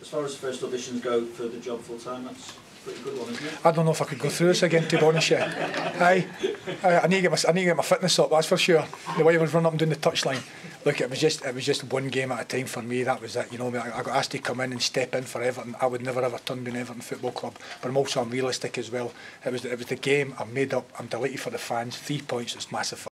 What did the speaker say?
As far as the first auditions go for the job full time, that's pretty good one, isn't it? I don't know if I could go through this again, to be honest with you. Aye, I need to get my I need to get my fitness up. That's for sure. The way I was running up and doing the touchline. Look, it was just it was just one game at a time for me. That was it. You know, I, I got asked to come in and step in for Everton. I would never ever turn down Everton Football Club. But I'm also unrealistic as well. It was it was the game. I made up. I'm delighted for the fans. Three points is massive